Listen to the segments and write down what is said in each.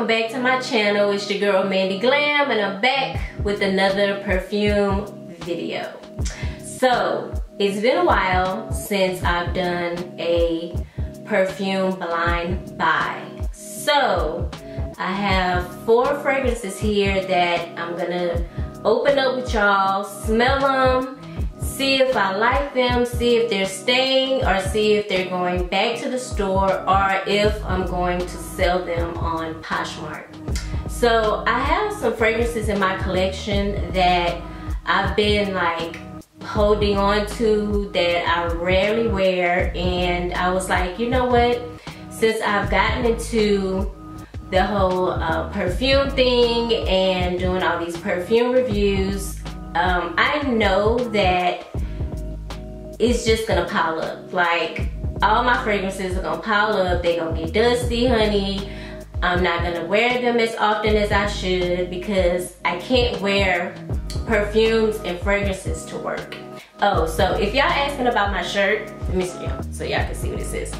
welcome back to my channel. It's your girl Mandie Glam and I'm back with another perfume video. So, it's been a while since I've done a perfume blind buy. So, I have four fragrances here that I'm gonna open up with y'all, smell them, see if I like them, see if they're staying, or see if they're going back to the store, or if I'm going to sell them on Poshmark. So I have some fragrances in my collection that I've been like holding on to that I rarely wear and I was like, you know what? Since I've gotten into the whole uh, perfume thing and doing all these perfume reviews, um, I know that it's just gonna pile up. Like all my fragrances are gonna pile up. They gonna get dusty, honey. I'm not gonna wear them as often as I should because I can't wear perfumes and fragrances to work. Oh, so if y'all asking about my shirt, let me see y'all so y'all can see what it says.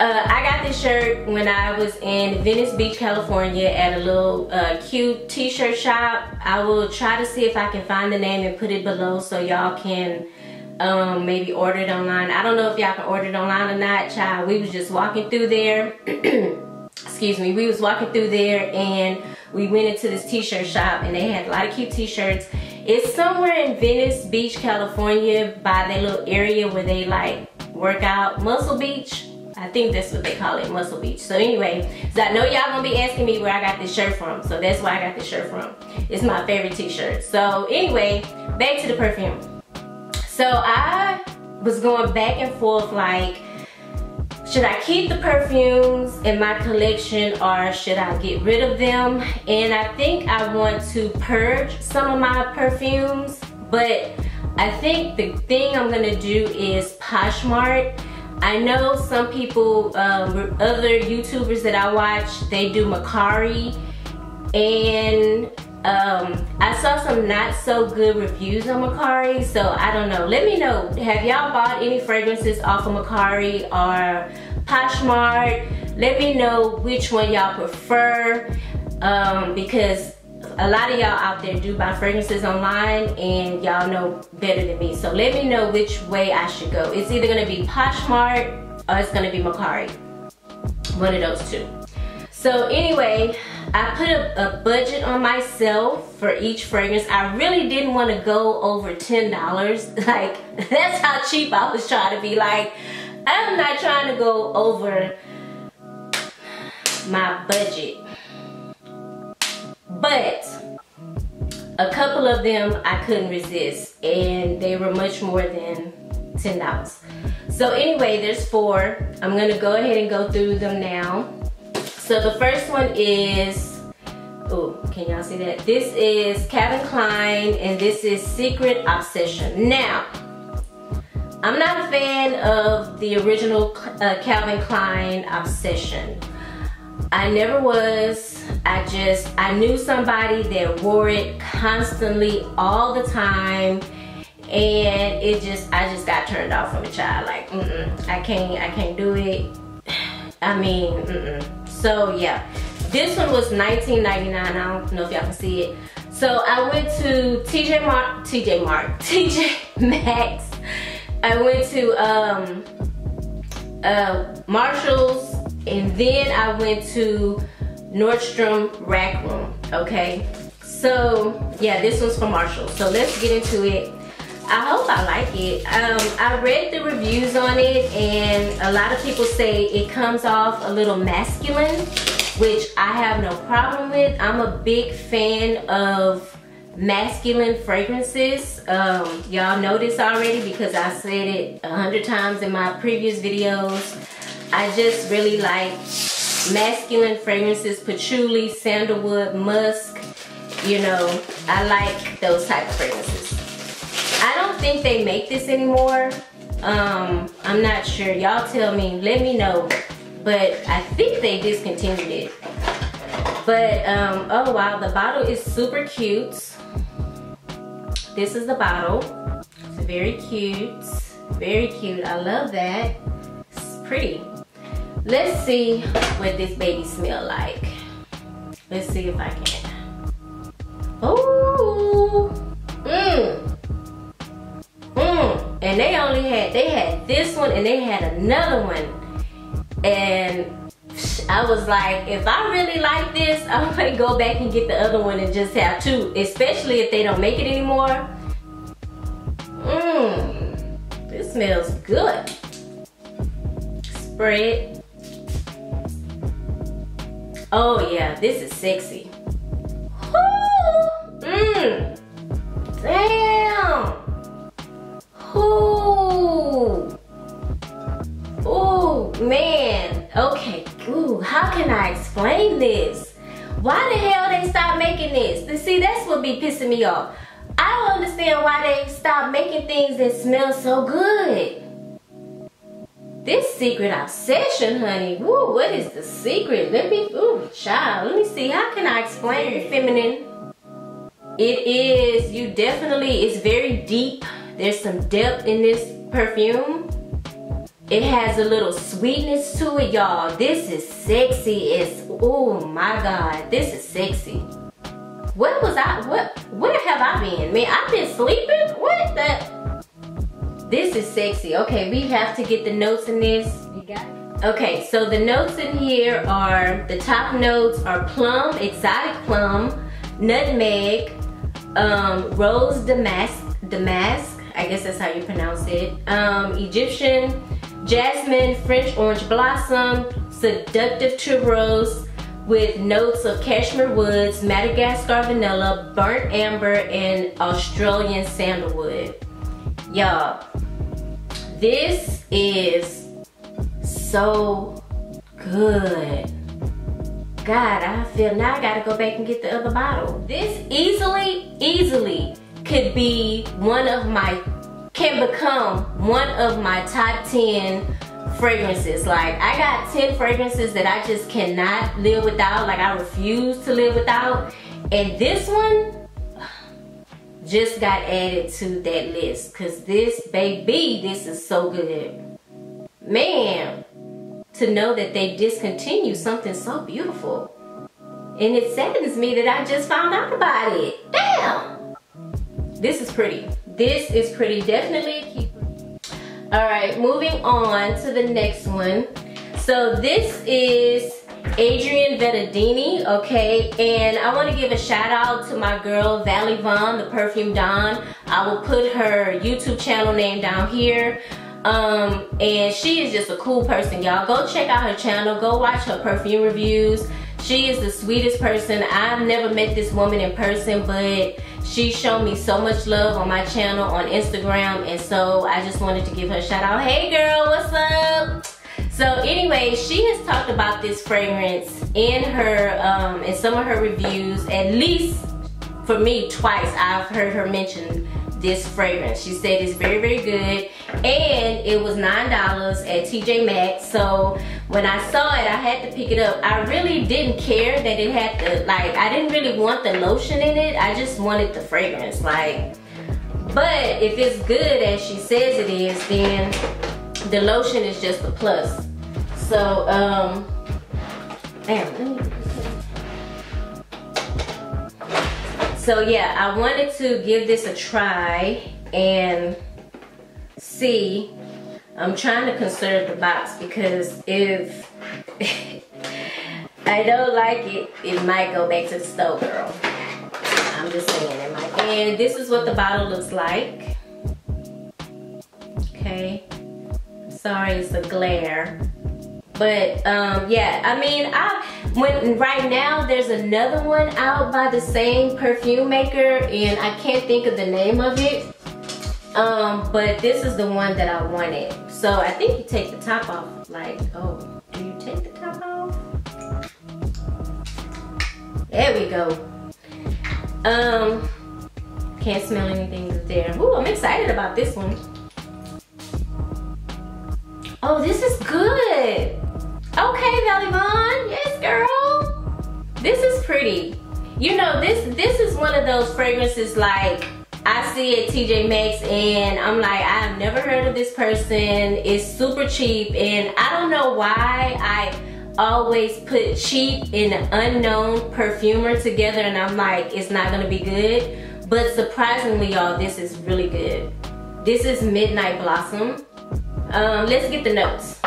Uh, I got this shirt when I was in Venice Beach, California at a little uh, cute t-shirt shop. I will try to see if I can find the name and put it below so y'all can um, maybe order it online. I don't know if y'all can order it online or not, child. We was just walking through there. Excuse me. We was walking through there and we went into this t-shirt shop and they had a lot of cute t-shirts. It's somewhere in Venice Beach, California by that little area where they like work out. Muscle Beach I think that's what they call it, Muscle Beach. So anyway, so I know y'all gonna be asking me where I got this shirt from. So that's where I got this shirt from. It's my favorite t-shirt. So anyway, back to the perfume. So I was going back and forth like, should I keep the perfumes in my collection or should I get rid of them? And I think I want to purge some of my perfumes, but I think the thing I'm gonna do is Poshmark I know some people, um, other YouTubers that I watch, they do Mercari and um, I saw some not so good reviews on Mercari, so I don't know. Let me know, have y'all bought any fragrances off of Mercari or Poshmark? Let me know which one y'all prefer um, because a lot of y'all out there do buy fragrances online and y'all know better than me. So let me know which way I should go. It's either gonna be Poshmark or it's gonna be Mercari. One of those two. So anyway, I put a, a, budget on myself for each fragrance. I really didn't want to go over $10. Like, that's how cheap I was trying to be. Like, I'm not trying to go over my budget. But a couple of them I couldn't resist and they were much more than $10. So anyway, there's four. I'm gonna go ahead and go through them now. So the first one is, oh, can y'all see that? This is Calvin Klein and this is Secret Obsession. Now, I'm not a fan of the original uh, Calvin Klein Obsession. I never was. I just, I knew somebody that wore it constantly all the time and it just, I just got turned off from a child. Like, mm -mm, I can't, I can't do it. I mean, mm so yeah. This one was $19.99. I don't know if y'all can see it. So I went to TJ Mark, TJ Mark, TJ Maxx. I went to um, uh, Marshall's and then I went to Nordstrom Rack Room, okay? So, yeah, this one's from Marshall. So let's get into it. I hope I like it. Um, I read the reviews on it and a lot of people say it comes off a little masculine, which I have no problem with. I'm a big fan of masculine fragrances. Um, Y'all know this already because I said it a hundred times in my previous videos. I just really like masculine fragrances, patchouli, sandalwood, musk. You know, I like those type of fragrances. I don't think they make this anymore. Um, I'm not sure. Y'all tell me, let me know. But I think they discontinued it. But, um, oh wow, the bottle is super cute. This is the bottle. It's very cute. Very cute. I love that. It's pretty. Let's see what this baby smell like. Let's see if I can. Oh, mmm. Mmm. And they only had, they had this one and they had another one. And I was like, if I really like this, I might go back and get the other one and just have two, especially if they don't make it anymore. Mmm, this smells good. Spread. Oh yeah, this is sexy. Mmm, damn. Ooh. Ooh, man. Okay, ooh, how can I explain this? Why the hell they stopped making this? See, that's what be pissing me off. I don't understand why they stopped making things that smell so good. This secret obsession, honey. Woo, what is the secret? Let me, ooh, child, let me see. How can I explain it? Feminine. It is, you definitely, it's very deep. There's some depth in this perfume. It has a little sweetness to it, y'all. This is sexy. It's, oh my God, this is sexy. What was I, what, where have I been? Man, I've been sleeping? What the? This is sexy. Okay, we have to get the notes in this. You got it? Okay, so the notes in here are, the top notes are plum, exotic plum, nutmeg, um, rose damask, damask, I guess that's how you pronounce it, um, Egyptian, jasmine, French orange blossom, seductive tuberose with notes of cashmere woods, Madagascar vanilla, burnt amber, and Australian sandalwood. Y'all, this is so good. God, I feel now I gotta go back and get the other bottle. This easily, easily could be one of my can become one of my top 10 fragrances. Like I got 10 fragrances that I just cannot live without. Like I refuse to live without. And this one just got added to that list. Cause this baby, this is so good. Man, to know that they discontinued something so beautiful. And it saddens me that I just found out about it. Damn. This is pretty. This is pretty, definitely a keeper. All right, moving on to the next one. So this is Adrienne Vittadini, okay? And I wanna give a shout out to my girl, Valley Vaughn, the Perfume Don. I will put her YouTube channel name down here. Um, and she is just a cool person, y'all. Go check out her channel, go watch her perfume reviews. She is the sweetest person. I've never met this woman in person, but she showed me so much love on my channel on Instagram and so I just wanted to give her a shout out. Hey girl, what's up? So anyway, she has talked about this fragrance in her, um, in some of her reviews, at least for me twice I've heard her mention this fragrance. She said it's very, very good. And it was $9 at TJ Maxx. So when I saw it, I had to pick it up. I really didn't care that it had the, like, I didn't really want the lotion in it. I just wanted the fragrance. Like, but if it's good as she says it is, then the lotion is just a plus. So, um, damn, So yeah, I wanted to give this a try and see. I'm trying to conserve the box because if I don't like it, it might go back to the store, girl. I'm just saying it might. And this is what the bottle looks like. Okay. Sorry, it's a glare. But um, yeah, I mean, I when right now there's another one out by the same perfume maker, and I can't think of the name of it. Um, but this is the one that I wanted. So I think you take the top off. Like, oh, do you take the top off? There we go. Um, can't smell anything there. Ooh, I'm excited about this one. Oh, this is good. Okay, Vaughn. Yes, girl. This is pretty. You know, this this is one of those fragrances like I see it TJ Maxx and I'm like, I've never heard of this person. It's super cheap and I don't know why I always put cheap and unknown perfumer together and I'm like, it's not gonna be good. But surprisingly, y'all, this is really good. This is Midnight Blossom. Um, let's get the notes.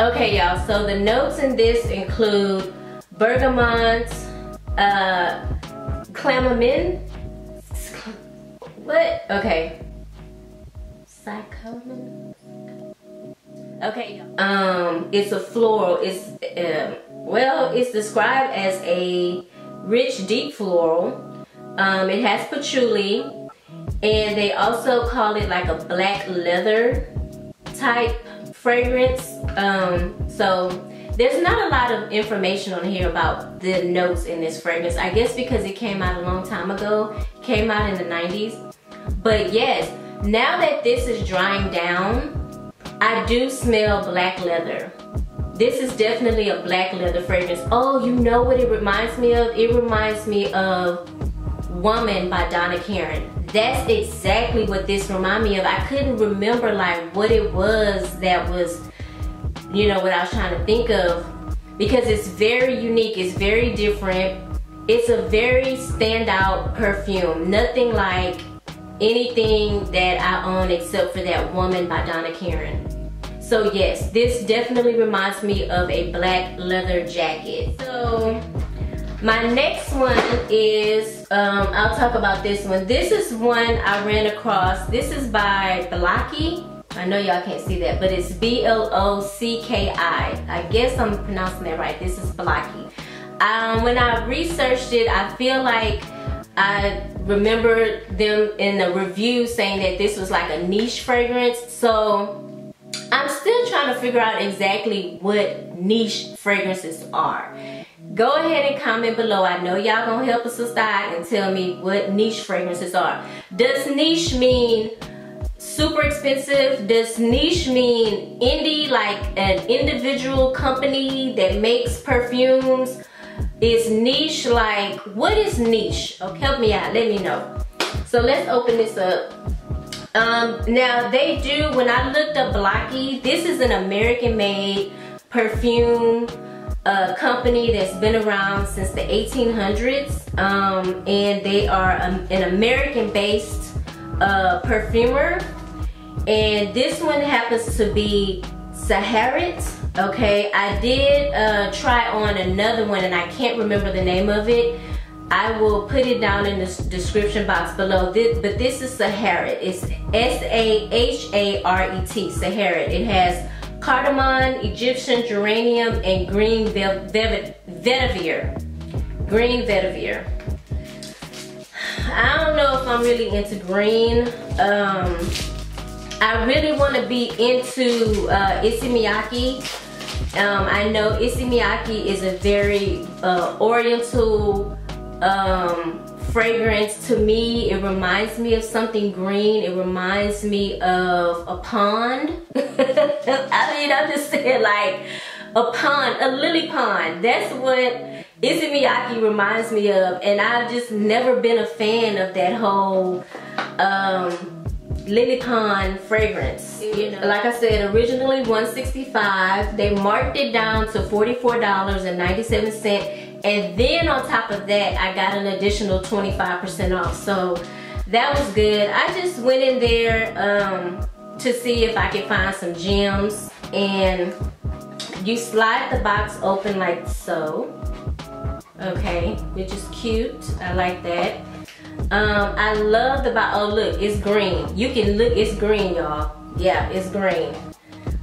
Okay, y'all, so the notes in this include bergamot, uh, clamamin, what? Okay. Cyclamen? Okay. Um, it's a floral. It's, uh, well, it's described as a rich, deep floral. Um, it has patchouli, and they also call it like a black leather type fragrance. Um, so there's not a lot of information on here about the notes in this fragrance. I guess because it came out a long time ago, came out in the 90s. But yes, now that this is drying down, I do smell black leather. This is definitely a black leather fragrance. Oh, you know what it reminds me of? It reminds me of Woman by Donna Karan. That's exactly what this reminded me of. I couldn't remember like what it was that was, you know, what I was trying to think of because it's very unique, it's very different. It's a very standout perfume. Nothing like anything that I own except for that Woman by Donna Karan. So yes, this definitely reminds me of a black leather jacket. So my next one is, um, I'll talk about this one. This is one I ran across. This is by Blocki. I know y'all can't see that, but it's B-L-O-C-K-I. I guess I'm pronouncing that right. This is Blocki. Um, when I researched it, I feel like I remember them in the review saying that this was like a niche fragrance. So I'm still trying to figure out exactly what niche fragrances are. Go ahead and comment below. I know y'all gonna help us decide and tell me what niche fragrances are. Does niche mean super expensive? Does niche mean indie, like an individual company that makes perfumes? Is niche like, what is niche? Help me out, let me know. So let's open this up. Um, now they do, when I looked up Blocki, this is an American made perfume uh, company that's been around since the 1800s. Um, and they are um, an American based uh, perfumer. And this one happens to be Saharet okay? I did uh, try on another one and I can't remember the name of it. I will put it down in the description box below. This, but this is Saharet. It's S-A-H-A-R-E-T Saharet. It has cardamom Egyptian geranium and green vetiver. Green vetiver. I don't know if I'm really into green. Um, I really want to be into uh, Issey Miyake. Um, I know Issey Miyake is a very uh, oriental um, fragrance to me. It reminds me of something green. It reminds me of a pond. I mean, I'm just saying like a pond, a lily pond. That's what Issey Miyake reminds me of. And I've just never been a fan of that whole um, Lily Pond fragrance. You know, like I said, originally 165 They marked it down to $44.97. And then on top of that, I got an additional 25% off. So that was good. I just went in there um, to see if I could find some gems. And you slide the box open like so. Okay, which is cute. I like that. Um, I love the bottle. Oh, look, it's green. You can look, it's green, y'all. Yeah, it's green.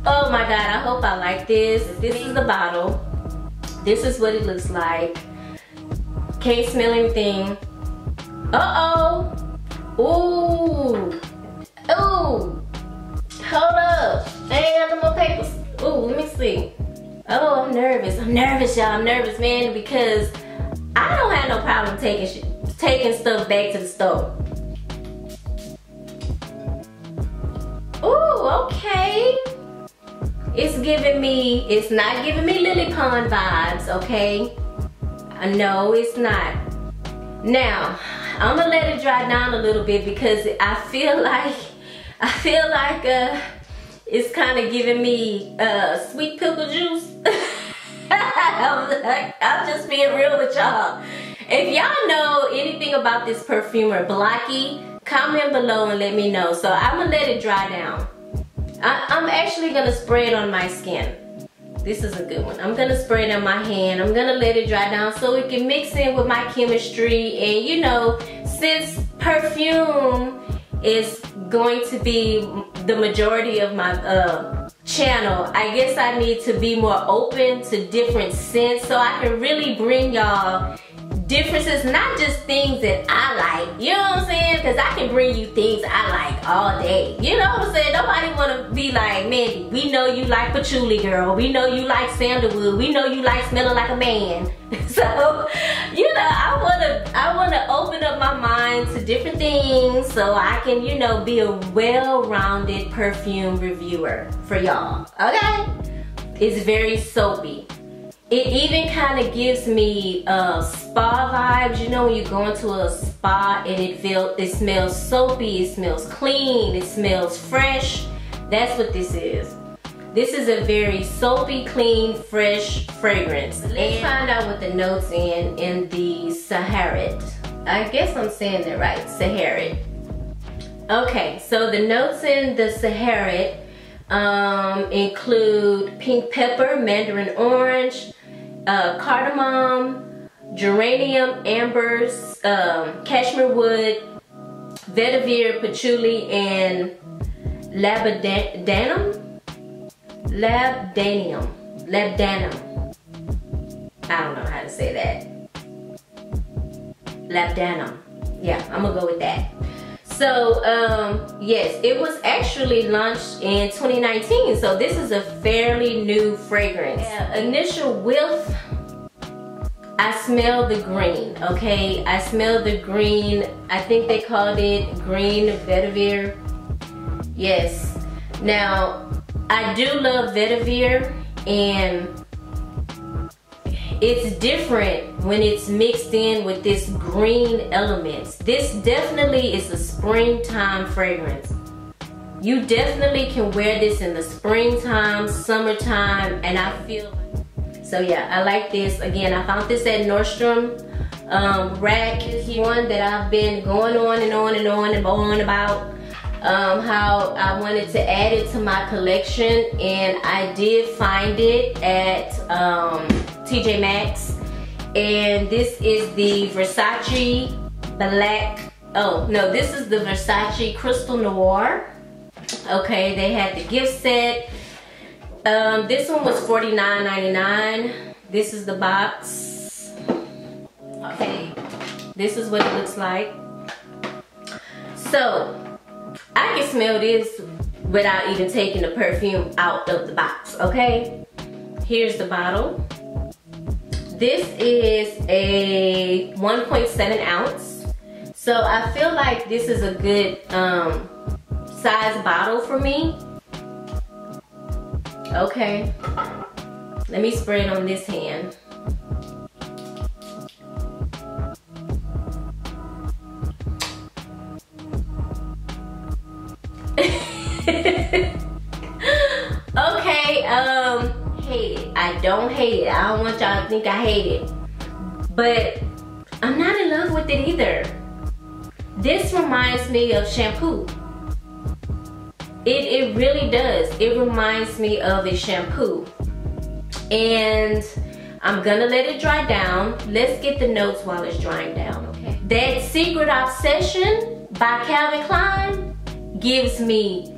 Oh my God, I hope I like this. This is the bottle. This is what it looks like. Can't smell anything. Uh-oh. Ooh. Ooh. Hold up. I ain't got no more papers. Ooh, let me see. Oh, I'm nervous. I'm nervous, y'all. I'm nervous, man, because I don't have no problem taking shit taking stuff back to the store. Ooh, okay. It's giving me, it's not giving me Lily Pond vibes, okay? No, it's not. Now, I'm gonna let it dry down a little bit because I feel like I feel like uh, it's kind of giving me uh, sweet pickle juice. I'm, I'm just being real with y'all. If y'all know anything about this perfumer, Blocki, comment below and let me know. So I'm gonna let it dry down. I, I'm actually gonna spray it on my skin. This is a good one. I'm gonna spray it on my hand. I'm gonna let it dry down so it can mix in with my chemistry. And you know, since perfume is going to be the majority of my uh, channel, I guess I need to be more open to different scents so I can really bring y'all differences, not just things that I like. You know what I'm saying? Because I can bring you things I like all day. You know what I'm saying? Nobody want to be like, Mandy, we know you like patchouli, girl. We know you like sandalwood. We know you like smelling like a man. so, you know, I want to I want to open up my mind to different things so I can, you know, be a well-rounded perfume reviewer for y'all. Okay? It's very soapy. It even kind of gives me uh, spa vibes. You know when you go into a spa and it feels, it smells soapy, it smells clean, it smells fresh. That's what this is. This is a very soapy, clean, fresh fragrance. Let's find out what the notes in in the Saharet. I guess I'm saying that right, Saharet. Okay, so the notes in the Saharet um, include pink pepper, mandarin orange, uh, cardamom, geranium, ambers, um, cashmere wood, vetiver, patchouli, and labdanum. Labdanum. Labdanum. I don't know how to say that. Labdanum. Yeah, I'm gonna go with that. So, um, yes, it was actually launched in 2019. So this is a fairly new fragrance. Yeah, initial whiff, I smell the green, okay? I smell the green, I think they called it green vetiver. Yes. Now, I do love vetiver and it's different when it's mixed in with this green elements. This definitely is a springtime fragrance. You definitely can wear this in the springtime, summertime, and I feel so yeah, I like this. Again, I found this at Nordstrom um, rack. One that I've been going on and on and on and on about um, how I wanted to add it to my collection and I did find it at um, TJ Maxx. And this is the Versace Black, oh no, this is the Versace Crystal Noir. Okay, they had the gift set. Um, this one was $49.99. This is the box. Okay, this is what it looks like. So, I can smell this without even taking the perfume out of the box, okay? Here's the bottle. This is a 1.7 ounce. So I feel like this is a good um, size bottle for me. Okay. Let me spray it on this hand. Don't hate it. I don't want y'all to think I hate it. But I'm not in love with it either. This reminds me of shampoo. It, it really does. It reminds me of a shampoo. And I'm gonna let it dry down. Let's get the notes while it's drying down, okay? That Secret Obsession by Calvin Klein gives me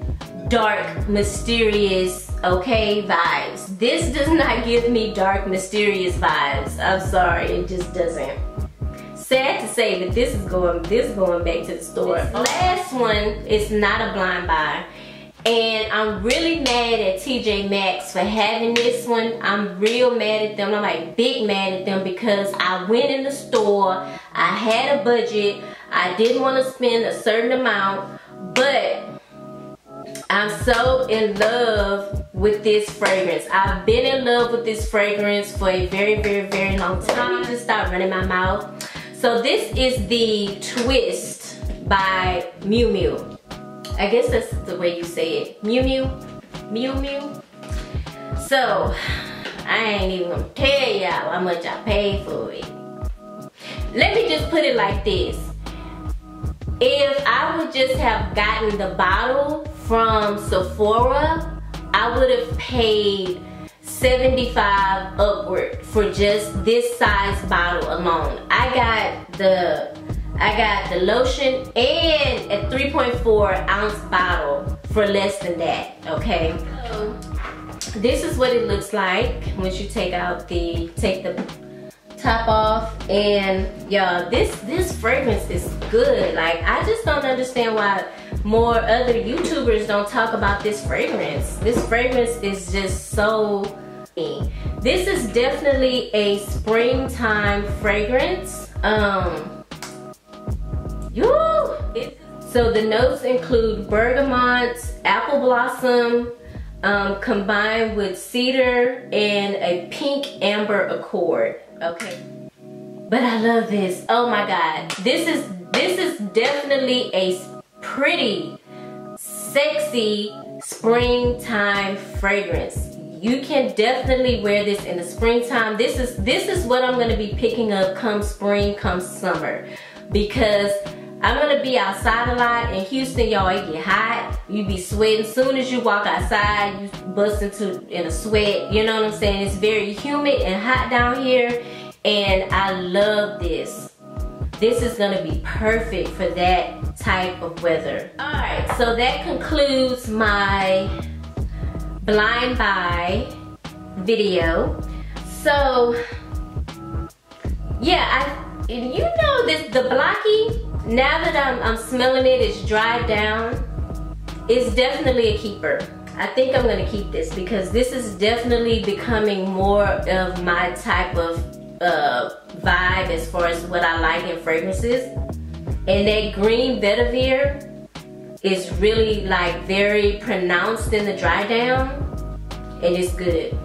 dark, mysterious, okay vibes. This does not give me dark, mysterious vibes. I'm sorry, it just doesn't. Sad to say but this is going this is going back to the store. This Last one is not a blind buy. And I'm really mad at TJ Maxx for having this one. I'm real mad at them. I'm like big mad at them because I went in the store. I had a budget. I didn't want to spend a certain amount. But I'm so in love with this fragrance. I've been in love with this fragrance for a very, very, very long time. Just start running my mouth. So this is the Twist by Miu Miu. I guess that's the way you say it. Miu Miu, Miu Miu. So, I ain't even gonna tell y'all how much I paid for it. Let me just put it like this. If I would just have gotten the bottle from Sephora, I would have paid 75 upward for just this size bottle alone. I got the I got the lotion and a 3.4 ounce bottle for less than that, okay? So, this is what it looks like once you take out the, take the top off and y'all this this fragrance is good like i just don't understand why more other youtubers don't talk about this fragrance this fragrance is just so this is definitely a springtime fragrance um you so the notes include bergamot apple blossom um, combined with cedar and a pink amber accord. Okay. But I love this. Oh my God. This is this is definitely a pretty, sexy springtime fragrance. You can definitely wear this in the springtime. This is this is what I'm gonna be picking up come spring, come summer. Because I'm gonna be outside a lot in Houston, y'all. It get hot. You be sweating. Soon as you walk outside, you bust into in a sweat. You know what I'm saying? It's very humid and hot down here, and I love this. This is gonna be perfect for that type of weather. All right, so that concludes my blind buy video. So, yeah, I, you know this, the Blocki, now that I'm, I'm smelling it, it's dried down. It's definitely a keeper. I think I'm gonna keep this because this is definitely becoming more of my type of uh, vibe as far as what I like in fragrances. And that green vetiver is really like very pronounced in the dry down and it's good.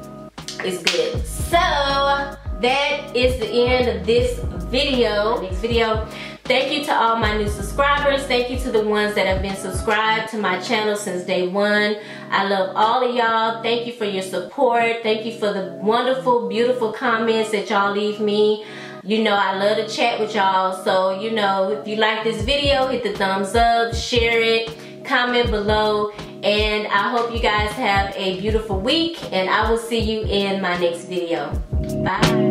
It's good. So that is the end of this video. Next video. Thank you to all my new subscribers. Thank you to the ones that have been subscribed to my channel since day one. I love all of y'all. Thank you for your support. Thank you for the wonderful, beautiful comments that y'all leave me. You know, I love to chat with y'all. So, you know, if you like this video, hit the thumbs up, share it, comment below. And I hope you guys have a beautiful week. And I will see you in my next video. Bye.